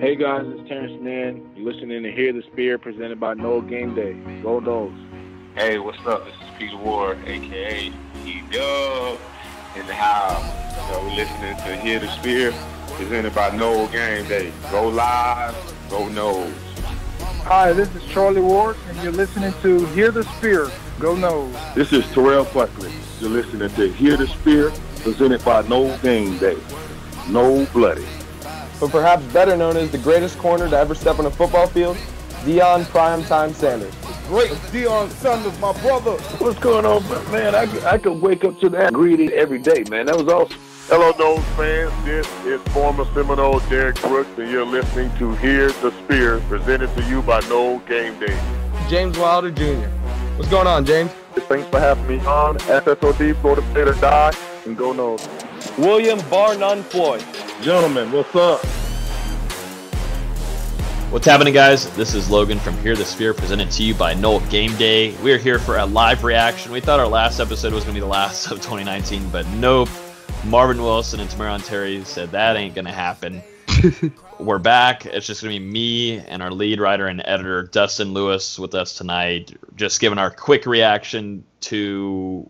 Hey guys, it's Terrence Mann. You're listening to Hear the Spear presented by Nole Game Day. Go Noles. Hey, what's up? This is Peter Ward, aka E Dub in the house. So we're listening to Hear the Spear presented by Nole Game Day. Go live, go Noles. Hi, this is Charlie Ward, and you're listening to Hear the Spear. Go Noles. This is Terrell Buckley. You're listening to Hear the Spear presented by No Game Day. No Bloody but perhaps better known as the greatest corner to ever step on a football field, Deion Primetime Sanders. Great Deion Sanders, my brother. What's going on, man? I, I could wake up to that greeting every day, man. That was awesome. Hello, Noles fans. This is former Seminole Derrick Brooks, and you're listening to Hear the Spear, presented to you by Nole Game Day. James Wilder Jr. What's going on, James? Thanks for having me on. SSOD, Florida State or Die, and go Noles. William Bar None Floyd. Gentlemen, what's up? What's happening, guys? This is Logan from Hear the Spear, presented to you by Nole Game Day. We are here for a live reaction. We thought our last episode was going to be the last of 2019, but nope. Marvin Wilson and Tamorrion Terry said that ain't going to happen. We're back. It's just going to be me and our lead writer and editor, Dustin Lewis, with us tonight, just giving our quick reaction to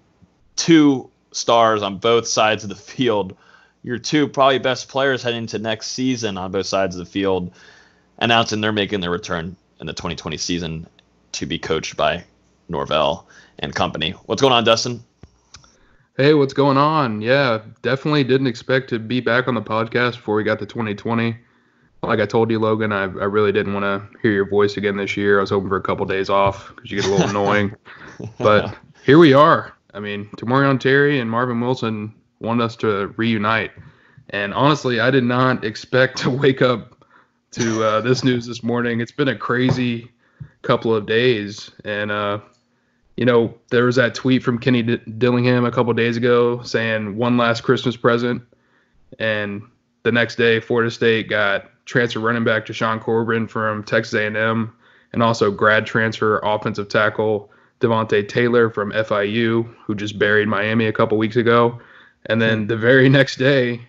two stars on both sides of the field your two probably best players heading into next season on both sides of the field, announcing they're making their return in the 2020 season to be coached by Norvell and company. What's going on, Dustin? Hey, what's going on? Yeah, definitely didn't expect to be back on the podcast before we got to 2020. Like I told you, Logan, I, I really didn't want to hear your voice again this year. I was hoping for a couple days off because you get a little annoying. But here we are. I mean, Tamorrion Terry and Marvin Wilson want us to reunite. And honestly, I did not expect to wake up to uh, this news this morning. It's been a crazy couple of days, and uh, you know there was that tweet from Kenny D- Dillingham a couple days ago saying one last Christmas present, and the next day Florida State got transfer running back Jashaun Corbin from Texas A&M, and also grad transfer offensive tackle Devontay Taylor from FIU, who just buried Miami a couple weeks ago. And then the very next day,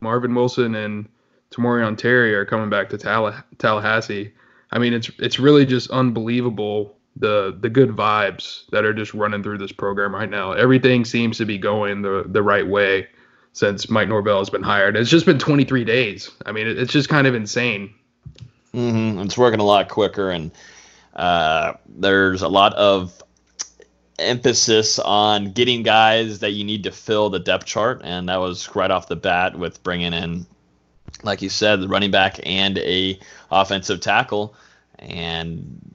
Marvin Wilson and Tamorrion Terry are coming back to Tall- Tallahassee. I mean, it's it's really just unbelievable the the good vibes that are just running through this program right now. Everything seems to be going the the right way since Mike Norvell has been hired. It's just been 23 days. I mean, it, it's just kind of insane. Mm-hmm. It's working a lot quicker, and uh, there's a lot of emphasis on getting guys that you need to fill the depth chart, and that was right off the bat with bringing in, like you said, the running back and a offensive tackle, and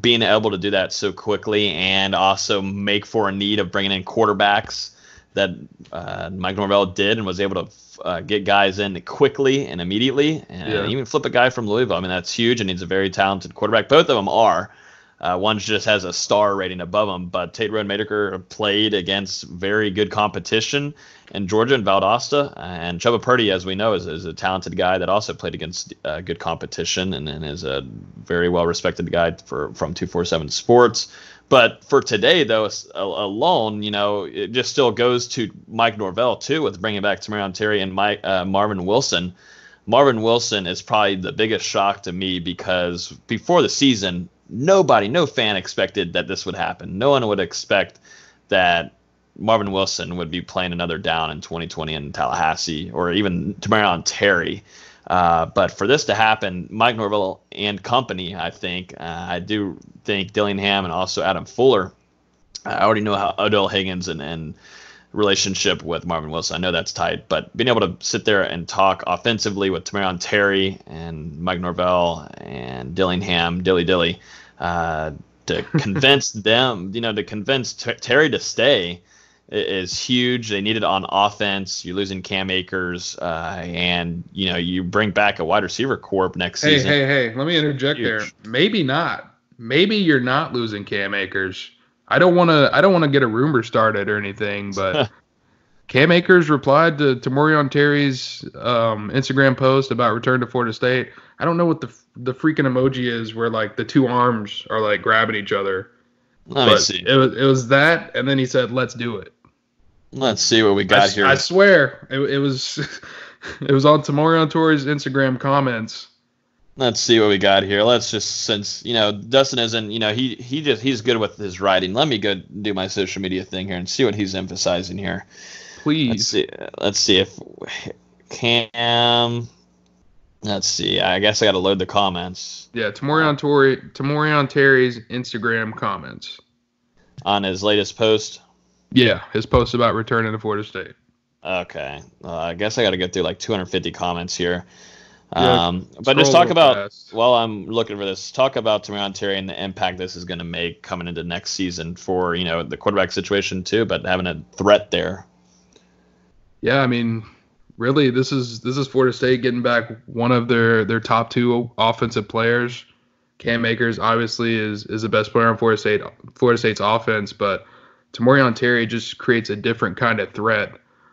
being able to do that so quickly, and also make for a need of bringing in quarterbacks that uh, Mike Norvell did, and was able to uh, get guys in quickly and immediately, and yeah. even flip a guy from Louisville. I mean, that's huge, and he's a very talented quarterback. Both of them are. Uh, one just has a star rating above him, but Tate Rodemaker played against very good competition in Georgia and Valdosta. And Chuba Purdy, as we know, is, is a talented guy that also played against uh, good competition and, and, is a very well respected guy for from 247 Sports. But for today, though, alone, you know, it just still goes to Mike Norvell, too, with bringing back Tamorrion Terry and Mike, uh, Marvin Wilson. Marvin Wilson is probably the biggest shock to me because before the season, nobody, no fan expected that this would happen. No one would expect that Marvin Wilson would be playing another down in 2020 in Tallahassee or even Tamorrion Terry. Uh, but for this to happen, Mike Norvell and company, I think, uh, I do think Dillingham and also Adam Fuller. I already know how Odell Haggins and, and relationship with Marvin Wilson. I know that's tight, but being able to sit there and talk offensively with Tamorrion Terry and Mike Norvell and Dillingham, Dilly Dilly, uh, to convince them, you know, to convince T- Terry to stay is huge. They need it on offense. You're losing Cam Akers, uh, and you know you bring back a wide receiver corp next hey, season. Hey, hey, hey! Let me interject huge. there. Maybe not. Maybe you're not losing Cam Akers. I don't want to. I don't want to get a rumor started or anything, but Cam Akers replied to Tamorrion Terry's um, Instagram post about return to Florida State. I don't know what the the freaking emoji is where like the two arms are like grabbing each other. Let but me see. It was it was that, and then he said, "Let's do it." Let's see what we got I, here. I swear, it, it was it was on Tamorrion Terry's Instagram comments, Let's see what we got here. Let's just since you know Dustin isn't you know he he just he's good with his writing. Let me go do my social media thing here and see what he's emphasizing here. Please. Let's see. Let's see if Cam. Let's see. I guess I got to load the comments Yeah, Tamorrion Tori, Tamorrion Terry's Instagram comments. on his latest post. Yeah, his post about returning to Florida State. Okay. Uh, I guess I got to go through like 250 comments here. Yeah, Um, but just talk about fast. while I'm looking for this. Talk about Tamorrion Terry and the impact this is going to make coming into next season for you know the quarterback situation too, but having a threat there. Yeah, I mean, really, this is this is Florida State getting back one of their their top two offensive players. Cam Akers obviously is is the best player on Florida State Florida State's offense, but Tamorrion Terry just creates a different kind of threat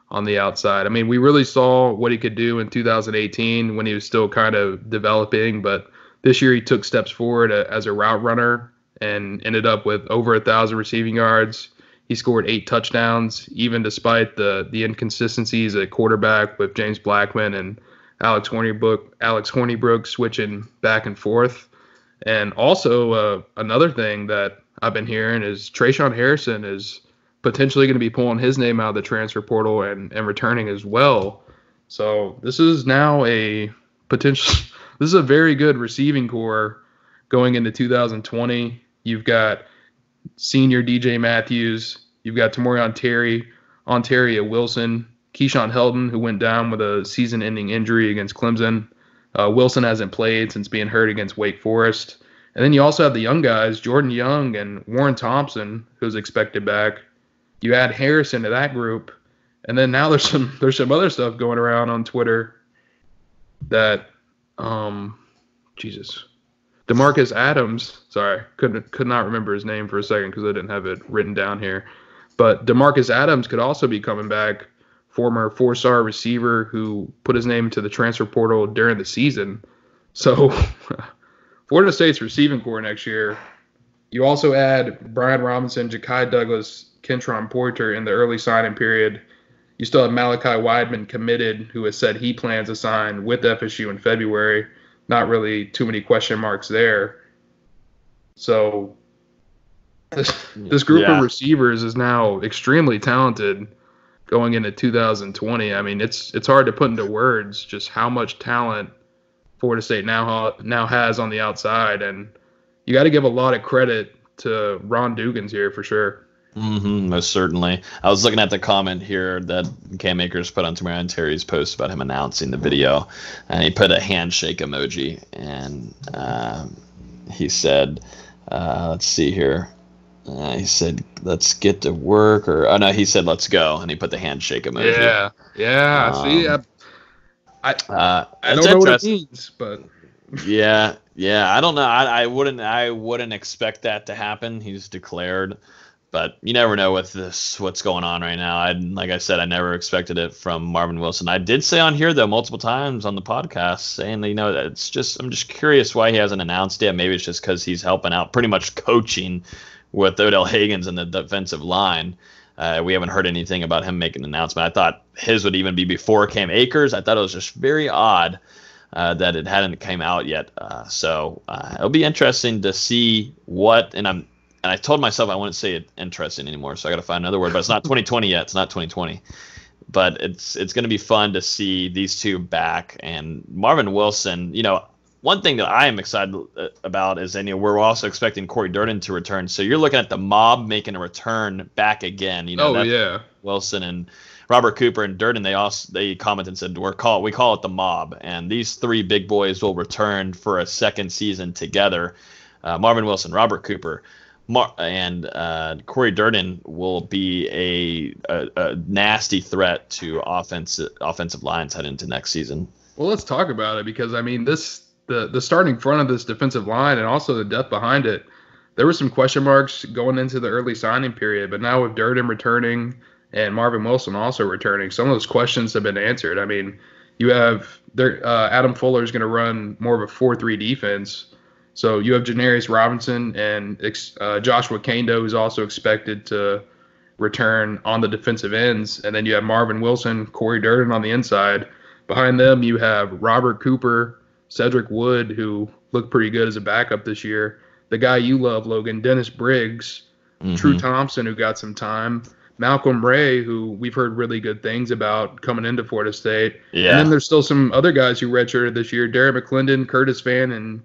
on the outside. I mean, we really saw what he could do in 2018 when he was still kind of developing, but this year he took steps forward uh, as a route runner and ended up with over a thousand receiving yards. He scored eight touchdowns, even despite the the inconsistencies at quarterback with James Blackman and Alex Hornibrook, Alex Hornibrook switching back and forth. And also uh, another thing that I've been hearing is Tre'Shaun Harrison is potentially going to be pulling his name out of the transfer portal and, and returning as well. So this is now a potential. This is a very good receiving core going into 2020. You've got senior DJ Matthews. You've got Tamorrion Terry, Ontaria Wilson, Keyshawn Helton, who went down with a season-ending injury against Clemson. Uh, Wilson hasn't played since being hurt against Wake Forest. And then you also have the young guys, Jordan Young and Warren Thompson, who's expected back. You add Harrison to that group, and then now there's some there's some other stuff going around on Twitter that, um, Jesus, Demarcus Adams. Sorry, couldn't could not remember his name for a second because I didn't have it written down here. But Demarcus Adams could also be coming back, former four-star receiver who put his name to the transfer portal during the season. So, Florida State's receiving core next year. You also add Brian Robinson, Ja'Khi Douglas, Kentron Poitier in the early signing period. You still have Malachi Wideman committed, who has said he plans to sign with FSU in February. Not really too many question marks there. So this, this group Yeah. of receivers is now extremely talented going into 2020. I mean, it's it's hard to put into words just how much talent Florida State now now has on the outside, and you got to give a lot of credit to Ron Dugans here for sure. Hmm most certainly. I was looking at the comment here that Cam Akers put on Tamorrion Terry's post about him announcing the video, and he put a handshake emoji, and um, he said, uh, "Let's see here." Uh, he said, "Let's get to work," or oh no, he said, "Let's go," and he put the handshake emoji. Yeah, yeah. see, I, Um, I, Uh, I don't know what it means, but yeah, yeah. I don't know. I, I wouldn't. I wouldn't expect that to happen. He's declared, but you never know with this what's going on right now. I like I said, I never expected it from Marvin Wilson. I did say on here though multiple times on the podcast saying you know it's just I'm just curious why he hasn't announced it. Maybe it's just because he's helping out, pretty much coaching with Odell Haggins in the defensive line. Uh, we haven't heard anything about him making an announcement. I thought his would even be before Cam Akers. I thought it was just very odd uh, that it hadn't came out yet. Uh, so uh, it'll be interesting to see what. And I'm and I told myself I wouldn't say it interesting anymore. So I got to find another word. But it's not 2020 yet. It's not 2020. But it's it's going to be fun to see these two back and Marvin Wilson. You know, one thing that I am excited uh, about is, and you know, we're also expecting Cory Durden to return. So you're looking at the mob making a return back again. You know, oh yeah, Wilson and Robert Cooper and Durden, they also they commented and said we're call we call it the mob, and these three big boys will return for a second season together. Uh, Marvin Wilson, Robert Cooper, Mar- and uh, Cory Durden will be a, a, a nasty threat to offensive offensive lines heading into next season. Well, let's talk about it because I mean this the the starting front of this defensive line and also the depth behind it. There were some question marks going into the early signing period, but now with Durden returning and Marvin Wilson also returning, some of those questions have been answered. I mean, you have there uh, Adam Fuller is going to run more of a four-three defense. So you have Janarius Robinson and ex- uh, Joshua Kaindoh, who's also expected to return on the defensive ends, and then you have Marvin Wilson, Cory Durden on the inside. Behind them, you have Robert Cooper, Cedric Wood, who looked pretty good as a backup this year. The guy you love, Logan, Dennis Briggs, Mhm. Tru Thompson, who got some time, Malcolm Ray, who we've heard really good things about coming into Florida State. Yeah. And then there's still some other guys who redshirted this year Darren McClendon, Curtis Van, and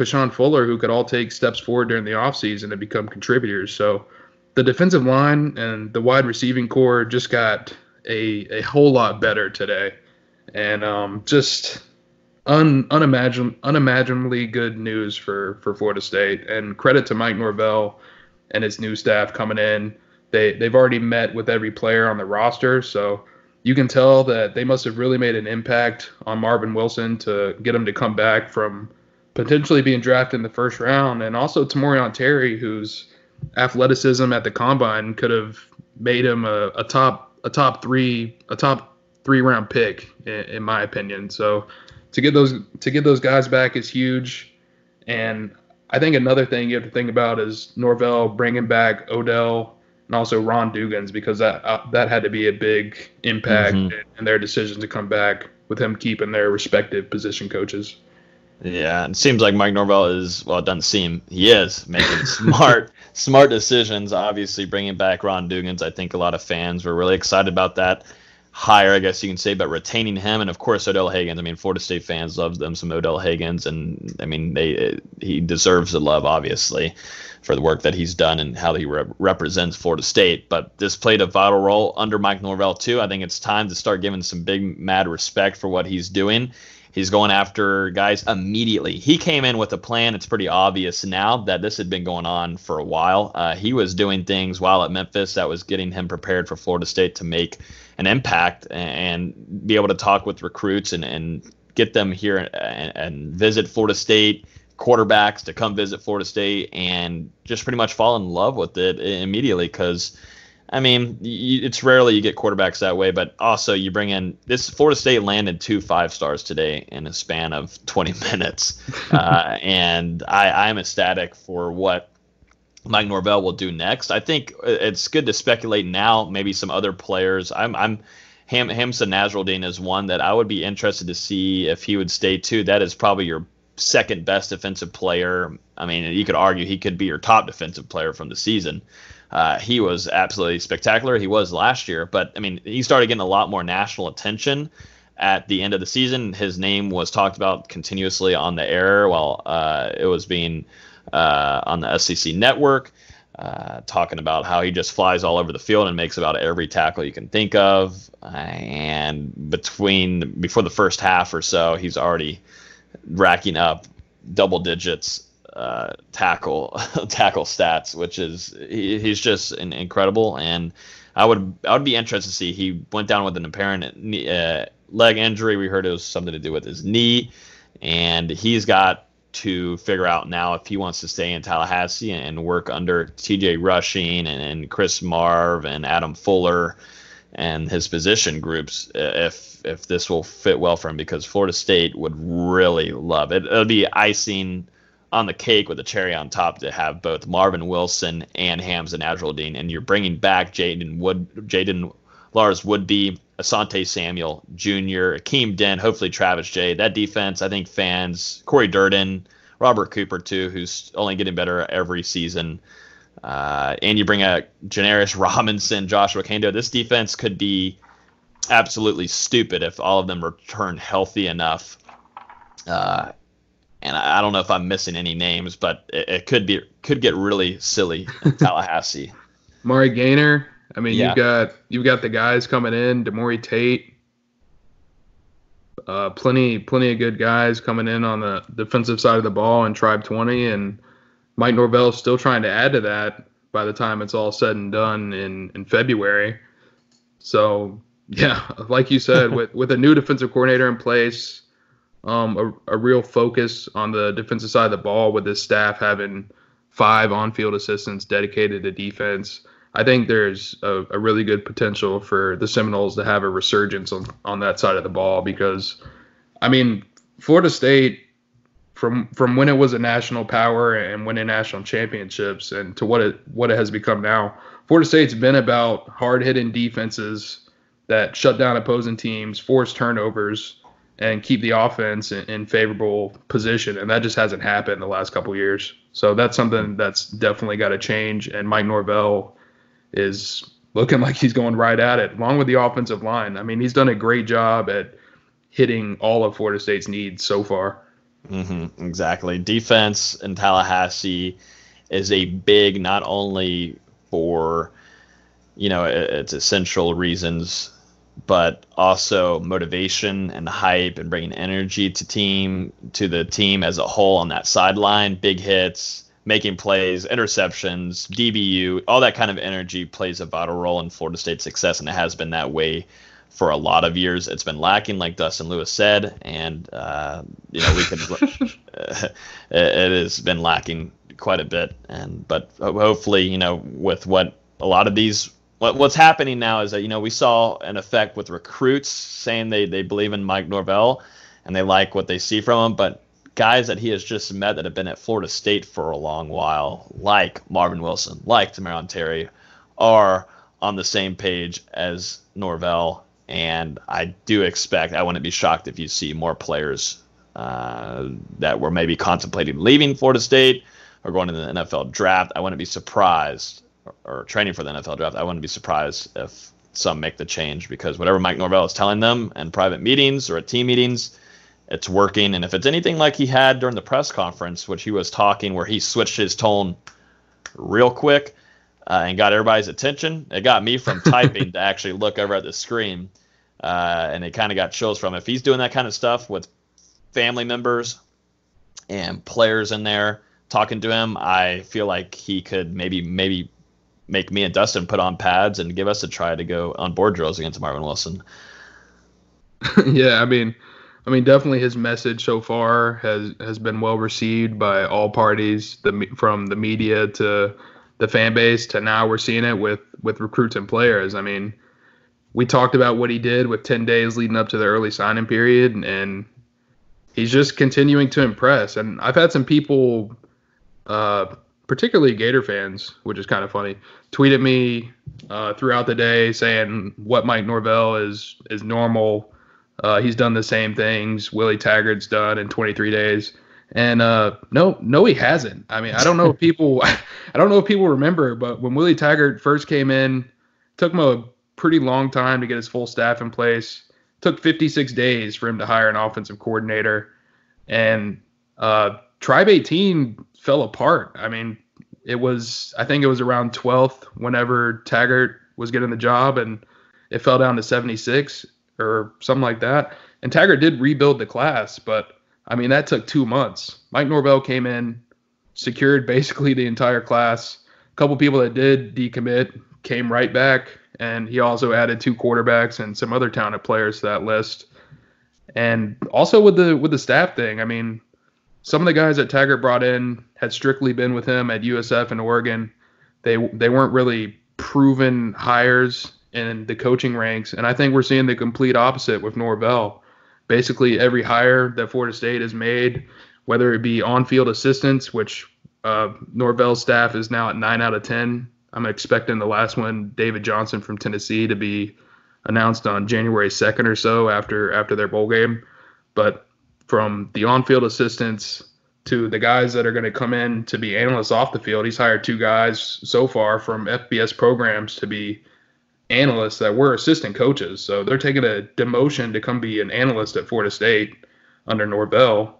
Quashon Fuller, who could all take steps forward during the offseason and become contributors. So the defensive line and the wide receiving core just got a, a whole lot better today. And um, just un, unimagin- unimaginably good news for, for Florida State. And credit to Mike Norvell and his new staff coming in. They, they've already met with every player on the roster. So you can tell that they must have really made an impact on Marvin Wilson to get him to come back from potentially being drafted in the first round, and also Tamorrion Terry, whose athleticism at the combine could have made him a, a top a top three a top three round pick in, in my opinion. So to get those to get those guys back is huge, and I think another thing you have to think about is Norvell bringing back Odell and also Ron Dugans because that uh, that had to be a big impact Mhm. in, in their decision to come back with him keeping their respective position coaches. Yeah, it seems like Mike Norvell is well. It doesn't seem he is making smart, smart decisions. Obviously, bringing back Ron Dugans, I think a lot of fans were really excited about that hire, I guess you can say. But retaining him, and of course Odell Haggins. I mean, Florida State fans love them some Odell Haggins, and I mean they he deserves the love, obviously, for the work that he's done and how he re- represents Florida State. But this played a vital role under Mike Norvell too. I think it's time to start giving some big mad respect for what he's doing. He's going after guys immediately. He came in with a plan. It's pretty obvious now that this had been going on for a while. Uh, he was doing things while at Memphis that was getting him prepared for Florida State to make an impact and be able to talk with recruits and, and get them here and, and visit Florida State quarterbacks to come visit Florida State and just pretty much fall in love with it immediately because I mean, you, it's rarely you get quarterbacks that way, but also you bring in this Florida State landed two five stars today in a span of 20 minutes, uh, and I, I'm ecstatic for what Mike Norvell will do next. I think it's good to speculate now. Maybe some other players. I'm I'm Ham Hamsah Nasirildeen is one that I would be interested to see if he would stay too. That is probably your second best defensive player. I mean, you could argue he could be your top defensive player from the season. Uh, he was absolutely spectacular. He was last year, but I mean, he started getting a lot more national attention at the end of the season. His name was talked about continuously on the air while uh, it was being uh, on the SEC network, uh, talking about how he just flies all over the field and makes about every tackle you can think of. And between before the first half or so, he's already racking up double digits uh, tackle tackle stats, which is he, he's just an, incredible. And I would I would be interested to see he went down with an apparent knee, uh, leg injury. We heard it was something to do with his knee, and he's got to figure out now if he wants to stay in Tallahassee and work under T.J. Rushing and, and Chris Marve and Adam Fuller and his position groups if if this will fit well for him because Florida State would really love it. It'll be icing on the cake with a cherry on top to have both Marvin Wilson and Hamsah Nasirildeen, and you're bringing back Jaden Wood, Jaden Lars Woodbey, Asante Samuel Jr., Akeem Dent, hopefully Travis Jay That defense, I think fans, Cory Durden, Robert Cooper too, who's only getting better every season. Uh, and you bring a Janarius Robinson, Joshua Kaindoh. This defense could be absolutely stupid if all of them return healthy enough. Uh, and I, don't know if I'm missing any names, but it, it could be could get really silly in Tallahassee. Mari Gaynor. I mean, Yeah. you've got you've got the guys coming in, Demori Tate. Uh, plenty plenty of good guys coming in on the defensive side of the ball in Tribe 20, and Mike Norvell is still trying to add to that by the time it's all said and done in in February. So yeah, like you said, with with a new defensive coordinator in place, um, a, a real focus on the defensive side of the ball with this staff having five on-field assistants dedicated to defense. I think there's a, a really good potential for the Seminoles to have a resurgence on, on that side of the ball because, I mean, Florida State from from when it was a national power and winning national championships and to what it what it has become now, Florida State's been about hard hitting defenses that shut down opposing teams, force turnovers, and keep the offense in, in favorable position, and that just hasn't happened the last couple years. So that's something that's definitely got to change. And Mike Norvell is looking like he's going right at it, along with the offensive line. I mean, he's done a great job at hitting all of Florida State's needs so far. Mm-hmm, exactly. Defense in Tallahassee is a big, not only for, you know, its essential reasons, but also motivation and hype and bringing energy to team to the team as a whole on that sideline. Big hits, making plays, interceptions, DBU, all that kind of energy plays a vital role in Florida State's success, and it has been that way for a lot of years. It's been lacking, like Dustin Lewis said, and uh, you know we could. uh, it has been lacking quite a bit, and but hopefully, you know, with what a lot of these. What, what's happening now is that you know we saw an effect with recruits saying they, they believe in Mike Norvell and they like what they see from him, but guys that he has just met that have been at Florida State for a long while, like Marvin Wilson, like Tamorrion Terry, are on the same page as Norvell and I do expect, I wouldn't be shocked if you see more players uh, that were maybe contemplating leaving Florida State or going to the NFL draft. I wouldn't be surprised, or, training for the NFL draft, I wouldn't be surprised if some make the change because whatever Mike Norvell is telling them in private meetings or at team meetings, it's working. And if it's anything like he had during the press conference, which he was talking, where he switched his tone real quick uh, and got everybody's attention, it got me from typing to actually look over at the screen uh, and it kind of got chills from. If he's doing that kind of stuff with family members and players in there talking to him, I feel like he could maybe maybe make me and Dustin put on pads and give us a try to go on board drills against Marvin Wilson. yeah, I mean, I mean, definitely his message so far has has been well received by all parties, the from the media to the fan base to now we're seeing it with with recruits and players. I mean, we talked about what he did with 10 days leading up to the early signing period, and he's just continuing to impress. And I've had some people, uh, particularly Gator fans, which is kind of funny, tweet at me uh, throughout the day saying what Mike Norvell is is normal. Uh, he's done the same things Willie Taggart's done in 23 days. And uh, no, no, he hasn't. I mean, I don't know if people, I don't know if people remember, but when Willie Taggart first came in, took him a pretty long time to get his full staff in place. Took 56 days for him to hire an offensive coordinator, and uh, Tribe 18 fell apart. I mean, it was I think it was around 12th whenever Taggart was getting the job, and it fell down to 76 or something like that. And Taggart did rebuild the class, but I mean that took two months. Mike Norvell came in, secured basically the entire class. A couple people that did decommit came right back and he also added two quarterbacks and some other talented players to that list. And also with the with the staff thing, I mean, some of the guys that Taggart brought in had strictly been with him at USF and Oregon. They they weren't really proven hires in the coaching ranks, and I think we're seeing the complete opposite with Norvell. Basically, every hire that Florida State has made, whether it be on-field assistants, which uh, Norvell's staff is now at nine out of ten I'm expecting the last one, David Johnson from Tennessee, to be announced on January 2nd or so after after their bowl game. But from the on-field assistants to the guys that are going to come in to be analysts off the field, he's hired two guys so far from FBS programs to be analysts that were assistant coaches. So they're taking a demotion to come be an analyst at Florida State under Norvell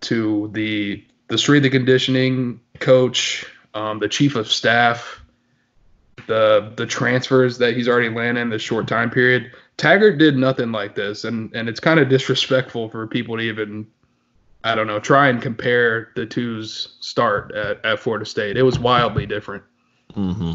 to the the strength and conditioning coach, um, the chief of staff, the the transfers that he's already landed in this short time period. Taggart did nothing like this, and and it's kind of disrespectful for people to even, I don't know, try and compare the two's start at, at Florida State. It was wildly different. Mm-hmm.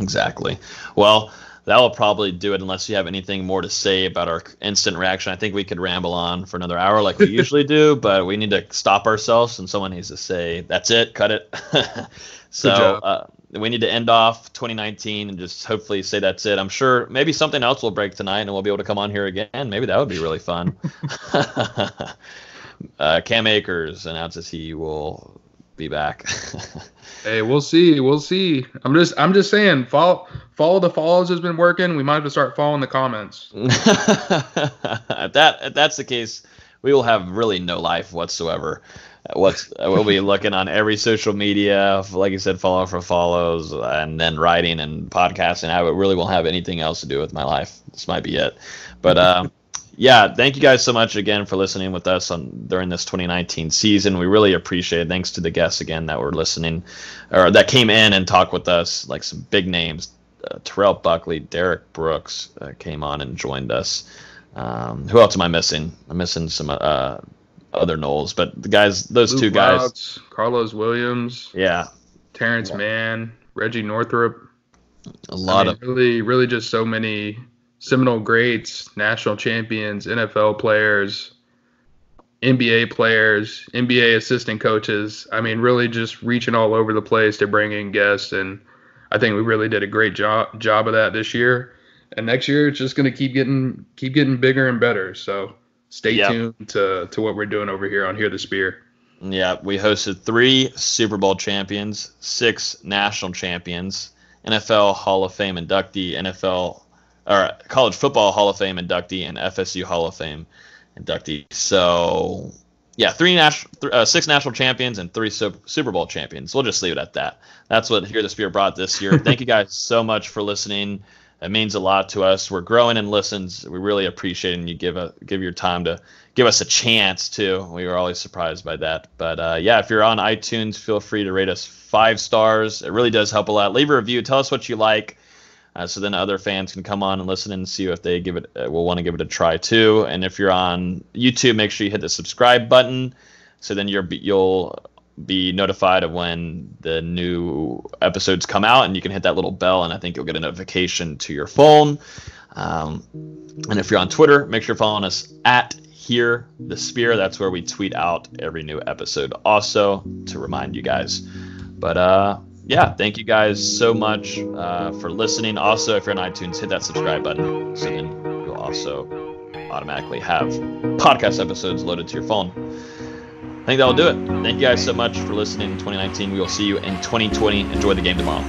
Exactly. Well, that will probably do it unless you have anything more to say about our instant reaction. I think we could ramble on for another hour like we usually do, but we need to stop ourselves and someone needs to say, that's it, cut it. so, uh, we need to end off 2019 and just hopefully say that's it. I'm sure maybe something else will break tonight and we'll be able to come on here again. Maybe that would be really fun. uh, Cam Akers announces he will be back. hey, we'll see. We'll see. I'm just I'm just saying follow follow the follows has been working. We might have to start following the comments. if that if that's the case, we will have really no life whatsoever. What's we'll be looking on every social media, like you said, follow for follows, and then writing and podcasting. I really won't have anything else to do with my life. This might be it. But um, yeah, thank you guys so much again for listening with us on during this 2019 season. We really appreciate it. Thanks to the guests again that were listening, or that came in and talked with us, like some big names. Uh, Terrell Buckley, Derrick Brooks uh, came on and joined us. Um, who else am I missing? I'm missing some uh, other Noles, but the guys, those Luke two guys, Louts, Carlos Williams, yeah, Terrence Mann, Reggie Northrup. a lot I mean, of really, really just so many Seminole greats, national champions, NFL players, NBA players, NBA assistant coaches. I mean, really just reaching all over the place to bring in guests, and I think we really did a great job job of that this year. And next year, it's just going to keep getting keep getting bigger and better. So stay Yep. tuned to to what we're doing over here on Hear the Spear. Yeah, we hosted three Super Bowl champions, six national champions, NFL Hall of Fame inductee, NFL or College Football Hall of Fame inductee, and FSU Hall of Fame inductee. So, yeah, three national, th- uh, six national champions and three Sup- Super Bowl champions. We'll just leave it at that. That's what Hear the Spear brought this year. Thank you guys so much for listening. It means a lot to us. We're growing in listens. We really appreciate it, and you give a give your time to give us a chance too. We were always surprised by that. But uh, yeah, if you're on iTunes, feel free to rate us five stars. It really does help a lot. Leave a review. Tell us what you like, uh, so then other fans can come on and listen and see if they give it uh, will want to give it a try too. And if you're on YouTube, make sure you hit the subscribe button, so then you're you'll be notified of when the new episodes come out, and you can hit that little bell, and I think you'll get a notification to your phone. Um, and if you're on Twitter, make sure you're following us at Hear the Spear. That's where we tweet out every new episode, also to remind you guys. But uh, yeah, thank you guys so much uh, for listening. Also, if you're on iTunes, hit that subscribe button, so then you'll also automatically have podcast episodes loaded to your phone. I think that'll do it. Thank you guys so much for listening in 2019. We will see you in 2020. Enjoy the game tomorrow.